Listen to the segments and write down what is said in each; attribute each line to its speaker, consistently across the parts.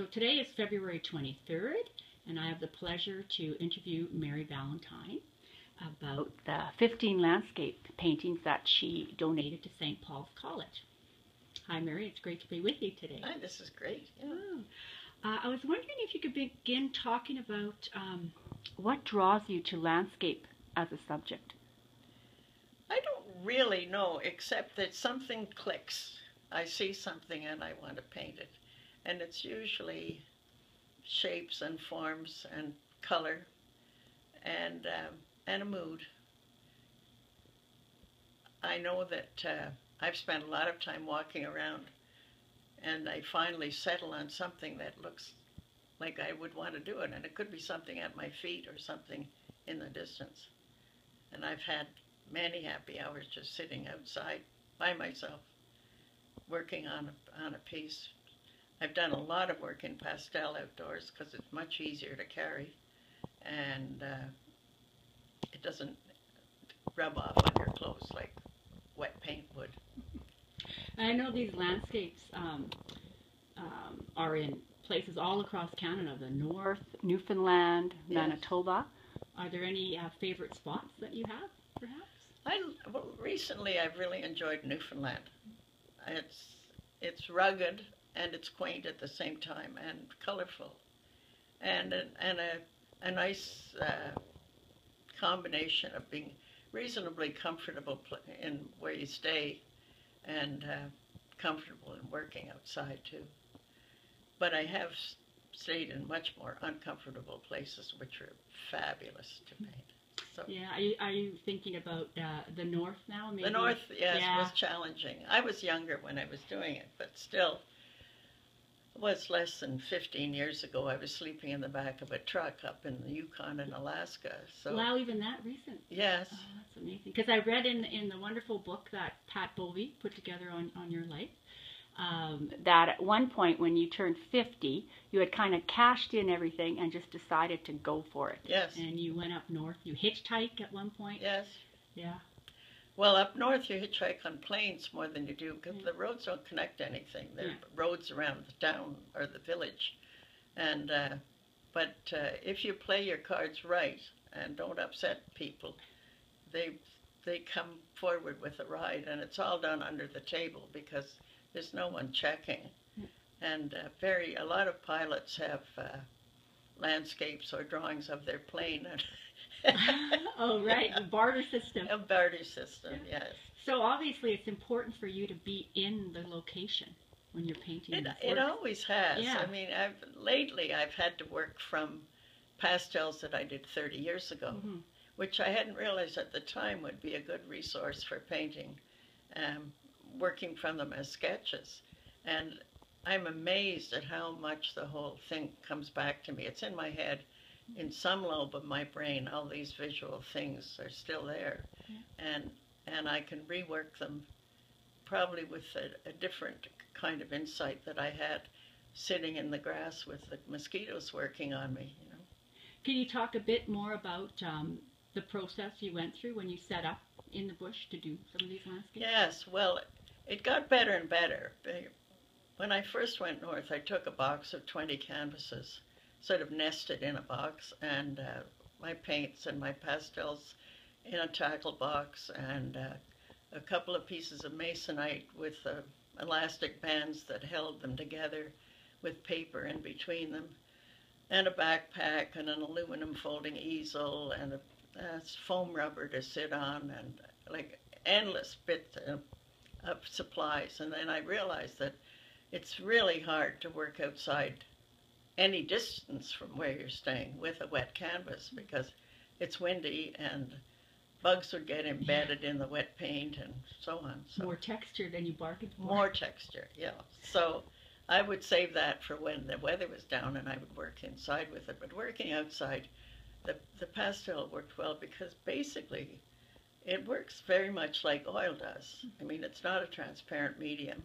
Speaker 1: So today is February 23rd, and I have the pleasure to interview Mary Valentine about the 15 landscape paintings that she donated to St. Paul's College. Hi, Mary. It's great to be with you today.
Speaker 2: Hi, this is great. Yeah.
Speaker 1: Oh. Uh, I was wondering if you could begin talking about um, what draws you to landscape as a subject.
Speaker 2: I don't really know, except that something clicks. I see something and I want to paint it. And it's usually shapes and forms and color and, um, and a mood. I know that uh, I've spent a lot of time walking around and I finally settle on something that looks like I would want to do it. And it could be something at my feet or something in the distance. And I've had many happy hours just sitting outside by myself, working on a, on a piece. I've done a lot of work in pastel outdoors because it's much easier to carry and uh, it doesn't rub off on your clothes like wet paint would.
Speaker 1: I know these landscapes um, um, are in places all across Canada, the North, Newfoundland,
Speaker 2: Yes.
Speaker 1: Manitoba. Are there any uh, favorite spots that you have, perhaps?
Speaker 2: I well, recently I've really enjoyed Newfoundland. It's it's rugged and it's quaint at the same time and colorful, and a, and a a nice uh, combination of being reasonably comfortable in where you stay, and uh, comfortable in working outside too. But I have stayed in much more uncomfortable places, which are fabulous to paint. So.
Speaker 1: Yeah. Are you, are you thinking about uh, the North now? Maybe?
Speaker 2: The north, yes,
Speaker 1: Yeah.
Speaker 2: was challenging. I was younger when I was doing it, but still, it was less than 15 years ago. I was sleeping in the back of a truck up in the Yukon in Alaska. So,
Speaker 1: Wow, even that recent.
Speaker 2: yes,
Speaker 1: Oh, that's amazing. Because I read in in the wonderful book that Pat Bovey put together on on your life. Um, that at one point when you turned 50, you had kind of cashed in everything and just decided to go for it.
Speaker 2: yes,
Speaker 1: And you went up north. You hitchhiked at one point.
Speaker 2: yes.
Speaker 1: Yeah.
Speaker 2: Well, up north, you hitchhike on planes more than you do because the roads don't connect anything. They're
Speaker 1: Yeah.
Speaker 2: roads around the town or the village, and uh, but uh, if you play your cards right and don't upset people, they they come forward with a ride, and it's all done under the table because there's no one checking. And uh, very a lot of pilots have uh, landscapes or drawings of their plane and.
Speaker 1: oh right, the barter system.
Speaker 2: A barter system, yes.
Speaker 1: So obviously, it's important for you to be in the location when you're painting.
Speaker 2: It, it always has.
Speaker 1: Yeah.
Speaker 2: I mean, I've lately I've had to work from pastels that I did 30 years ago,
Speaker 1: Mhm.
Speaker 2: which I hadn't realized at the time would be a good resource for painting, um, working from them as sketches. And I'm amazed at how much the whole thing comes back to me. It's in my head. In some lobe of my brain, all these visual things are still there,
Speaker 1: Yeah.
Speaker 2: and and I can rework them, probably with a, a different kind of insight that I had sitting in the grass with the mosquitoes working on me. You know.
Speaker 1: Can you talk a bit more about um, the process you went through when you set up in the bush to do some of these landscapes?
Speaker 2: Yes, well, it got better and better. When I first went north, I took a box of 20 canvases, sort of nested in a box, and uh, my paints and my pastels in a tackle box, and uh, a couple of pieces of masonite with uh, elastic bands that held them together with paper in between them, and a backpack, and an aluminum folding easel, and a, a foam rubber to sit on, and like endless bits of, of supplies. And then I realized that it's really hard to work outside any distance from where you're staying with a wet canvas because it's windy and bugs would get embedded in the wet paint and so on. So
Speaker 1: More texture than you bargained for.
Speaker 2: more texture, yeah. So I would save that for when the weather was down and I would work inside with it. But working outside, the, the pastel worked well because basically it works very much like oil does. I mean, it's not a transparent medium,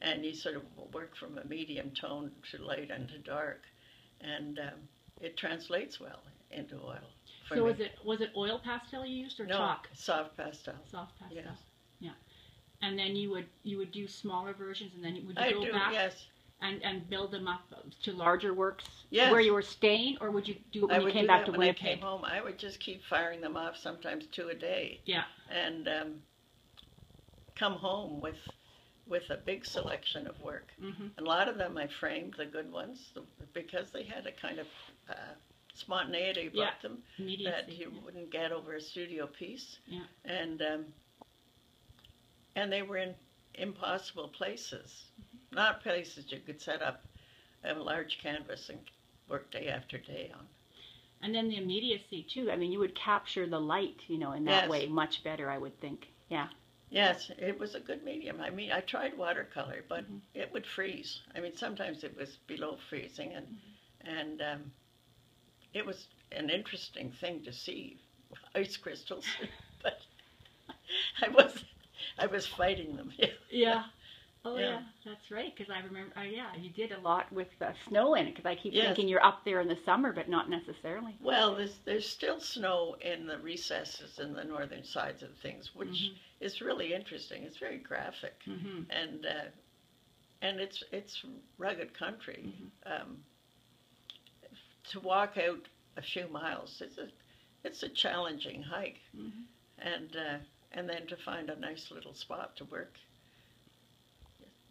Speaker 2: and you sort of work from a medium tone to light and to dark, and um, it translates well into oil.
Speaker 1: So
Speaker 2: me.
Speaker 1: was it was it oil pastel you used or
Speaker 2: no
Speaker 1: chalk?
Speaker 2: soft pastel?
Speaker 1: Soft pastel.
Speaker 2: Yes.
Speaker 1: Yeah. And then you would you would do smaller versions, and then would you
Speaker 2: I
Speaker 1: go
Speaker 2: do,
Speaker 1: back
Speaker 2: yes.
Speaker 1: and and build them up to larger works
Speaker 2: Yes.
Speaker 1: where you were staying, or would you do it when
Speaker 2: I
Speaker 1: you came
Speaker 2: do
Speaker 1: back
Speaker 2: that
Speaker 1: to
Speaker 2: when
Speaker 1: Winnipeg?
Speaker 2: I came home. I would just keep firing them off, sometimes two a day.
Speaker 1: Yeah.
Speaker 2: And um, come home with with a big selection of work.
Speaker 1: hmm
Speaker 2: A lot of them I framed, the good ones, because they had a kind of uh, spontaneity about
Speaker 1: Yeah.
Speaker 2: them that you wouldn't get over a studio piece.
Speaker 1: Yeah.
Speaker 2: And um, and they were in impossible places,
Speaker 1: Mm-hmm.
Speaker 2: not places you could set up a large canvas and work day after day on.
Speaker 1: And then the immediacy too. I mean, you would capture the light, you know, in that
Speaker 2: Yes.
Speaker 1: way much better, I would think. Yeah.
Speaker 2: Yes, it was a good medium. I mean, I tried watercolor, but
Speaker 1: Mhm.
Speaker 2: it would freeze. I mean, sometimes it was below freezing, and and um, it was an interesting thing to see ice crystals, but I was I was fighting them.
Speaker 1: Yeah. Oh yeah,
Speaker 2: Yeah.
Speaker 1: that's right. Because I remember, uh, yeah, you did a lot with uh, snow in it. Because I keep
Speaker 2: Yes.
Speaker 1: thinking you're up there in the summer, but not necessarily.
Speaker 2: Well, there's there's still snow in the recesses in the northern sides of things, which
Speaker 1: Mhm.
Speaker 2: is really interesting. It's very graphic.
Speaker 1: hmm
Speaker 2: and uh, and it's it's rugged country.
Speaker 1: Mm-hmm.
Speaker 2: Um, to walk out a few miles, it's a it's a challenging hike,
Speaker 1: hmm
Speaker 2: and uh, and then to find a nice little spot to work.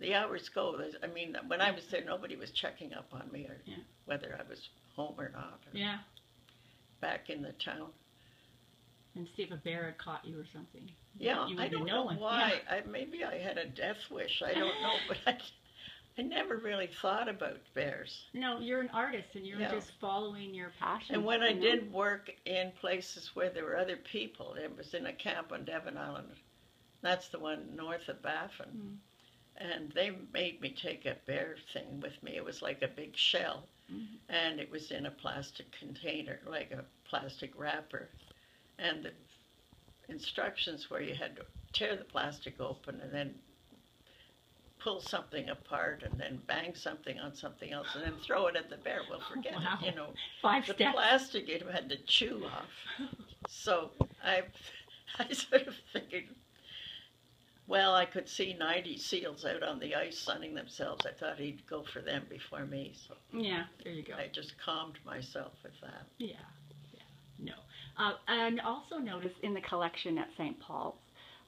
Speaker 2: The hours go. There's- I mean, when I was there, nobody was checking up on me or
Speaker 1: Yeah.
Speaker 2: whether I was home or not, or
Speaker 1: Yeah.
Speaker 2: back in the town.
Speaker 1: And see if a bear had caught you or something.
Speaker 2: Yeah,
Speaker 1: You
Speaker 2: I don't know
Speaker 1: knowing.
Speaker 2: why. I, maybe I had a death wish. I don't know, but I, I never really thought about bears.
Speaker 1: No, you're an artist and you're
Speaker 2: Yeah.
Speaker 1: just following your passion.
Speaker 2: And when I
Speaker 1: know?
Speaker 2: did work in places where there were other people, it was in a camp on Devon Island. That's the one north of Baffin.
Speaker 1: Mm.
Speaker 2: And they made me take a bear thing with me. It was like a big shell,
Speaker 1: Mhm.
Speaker 2: and it was in a plastic container, like a plastic wrapper. And the instructions were you had to tear the plastic open and then pull something apart and then bang something on something else and then throw it at the bear. Well, forget
Speaker 1: Wow.
Speaker 2: it, you know
Speaker 1: Five
Speaker 2: the
Speaker 1: steps.
Speaker 2: plastic it had to chew off. So I, I sort of figured, well, I could see 90 seals out on the ice sunning themselves. I thought he'd go for them before me. So
Speaker 1: Yeah, there you go.
Speaker 2: I just calmed myself with that.
Speaker 1: Yeah, yeah, no. Uh, and also notice in the collection at St. Paul's,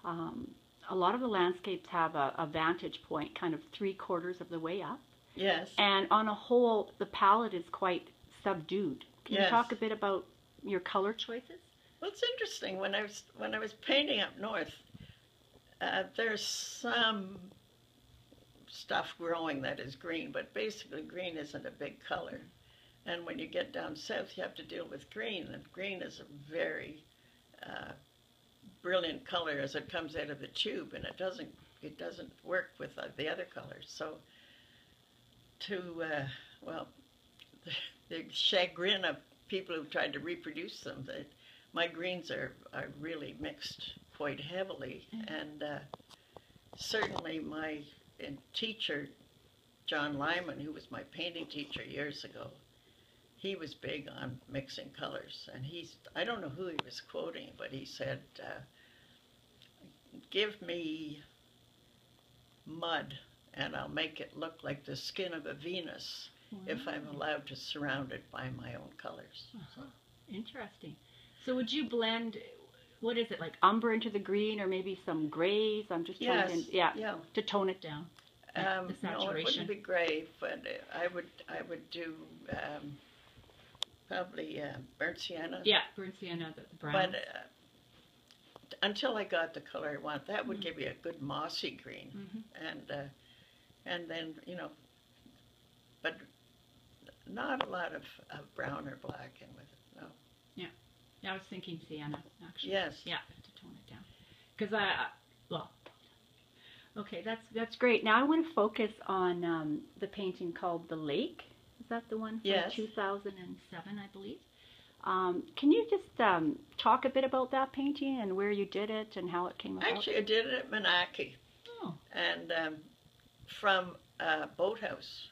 Speaker 1: um, a lot of the landscapes have a, a vantage point kind of three quarters of the way up.
Speaker 2: Yes.
Speaker 1: And on a whole, the palette is quite subdued. Can you talk a bit about your color choices?
Speaker 2: Well, it's interesting when I was when I was painting up north. Uh, there's some stuff growing that is green, but basically green isn't a big color. And when you get down south, you have to deal with green, and green is a very uh, brilliant color as it comes out of the tube, and it doesn't it doesn't work with uh, the other colors. So to uh, well, the, the chagrin of people who tried to reproduce them, that my greens are, are really mixed quite heavily, and uh, certainly my uh, teacher, John Lyman, who was my painting teacher years ago, he was big on mixing colors, and he's I don't know who he was quoting, but he said, uh, "Give me mud, and I'll make it look like the skin of a Venus." If I'm allowed to surround it by my own colors.
Speaker 1: Uh-huh. Interesting. So would you blend, what is it, like umber into the green or maybe some grays? I'm just trying
Speaker 2: Yes,
Speaker 1: to, yeah,
Speaker 2: yeah.
Speaker 1: to tone it down.
Speaker 2: Um,
Speaker 1: the
Speaker 2: no, it wouldn't be grey, but I would I would do um, probably uh, burnt sienna.
Speaker 1: Yeah, burnt sienna, the brown.
Speaker 2: But uh, until I got the color I want, that would
Speaker 1: Mhm.
Speaker 2: give you a good mossy green,
Speaker 1: Mhm.
Speaker 2: and uh, and then you know, but not a lot of, of brown or black in with it.
Speaker 1: I was thinking sienna, actually.
Speaker 2: Yes.
Speaker 1: Yeah, to tone it down. Because I, I- well, okay, that's that's great. Now I want to focus on um, the painting called The Lake. Is that the one from
Speaker 2: Yes.
Speaker 1: 2007, I believe? Um, can you just um, talk a bit about that painting and where you did it and how it came about?
Speaker 2: Actually, I did it at Minaki.
Speaker 1: oh,
Speaker 2: and um, from a boathouse,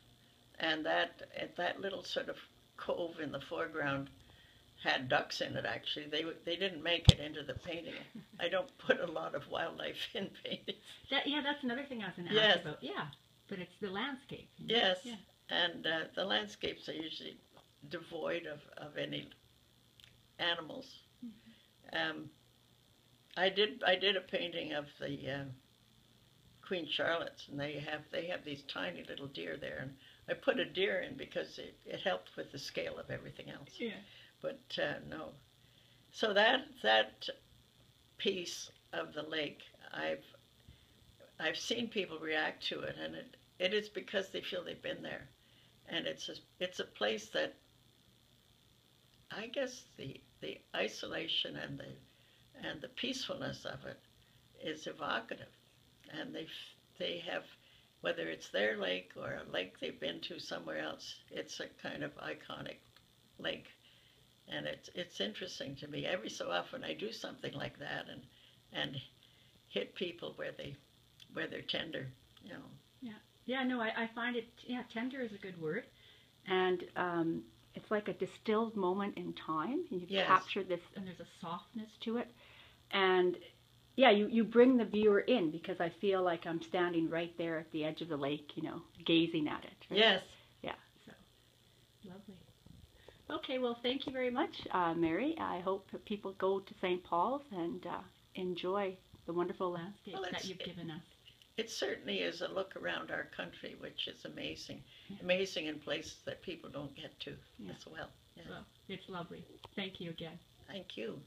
Speaker 2: and that at that little sort of cove in the foreground had ducks in it. Actually, they they didn't make it into the painting. I don't put a lot of wildlife in paintings.
Speaker 1: that yeah, that's another thing I was going to
Speaker 2: Yes.
Speaker 1: ask about. Yeah, but it's the landscape.
Speaker 2: Yes,
Speaker 1: Yeah.
Speaker 2: and uh, the landscapes are usually devoid of, of any animals. Um, I did I did a painting of the uh, Queen Charlotte's, and they have they have these tiny little deer there, and I put a deer in because it, it helped with the scale of everything else.
Speaker 1: Yeah.
Speaker 2: But uh, no, so that that piece of the lake, I've I've seen people react to it, and it, it is because they feel they've been there, and it's a, it's a place that I guess the the isolation and the and the peacefulness of it is evocative, and they they have whether it's their lake or a lake they've been to somewhere else, it's a kind of iconic lake, and it's it's interesting to me. Every so often I do something like that and and hit people where they where they're tender, you know.
Speaker 1: Yeah, yeah no, I, I find it, yeah, tender is a good word. And um, it's like a distilled moment in time. And you
Speaker 2: Yes.
Speaker 1: capture this, and there's a softness to it. And yeah, you, you bring the viewer in because I feel like I'm standing right there at the edge of the lake, you know, gazing at it. right?
Speaker 2: Yes.
Speaker 1: Yeah, so lovely. Okay, well, thank you very much, uh, Mary. I hope people go to St. Paul's and uh, enjoy the wonderful landscape
Speaker 2: Well,
Speaker 1: that you've given us.
Speaker 2: It certainly is a look around our country, which is amazing.
Speaker 1: Yeah.
Speaker 2: Amazing in places that people don't get to
Speaker 1: Yeah.
Speaker 2: as well. Yeah.
Speaker 1: Well, it's lovely. Thank you again.
Speaker 2: Thank you.